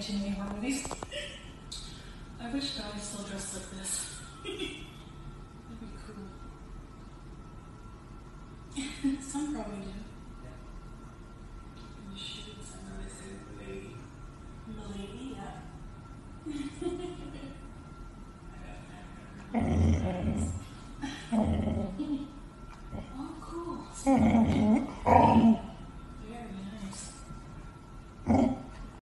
too many horror movies. I wish guys still dressed like this. That'd be cool. Some probably do. And shoots the lady. the lady, yeah. oh, cool.